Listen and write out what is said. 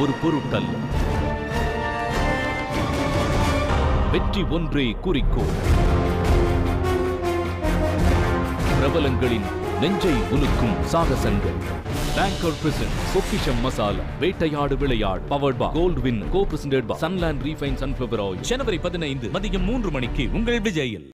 ஒரு பொருட்டல் வெற்றி ஒன்றே குறிக்கோள். பிரபலங்களின் நெஞ்சை உலுக்கும் சாகசங்கள். பேங்கர் பிரசன்ட் பொக்கிஷம் மசாலா வேட்டையாடு விளையாடு powered by Gold win go presented by Sunland refine sunflower oil ஜனவரி பதினைந்து மதியம் மூன்று மணிக்கு உங்கள் விஜயில்.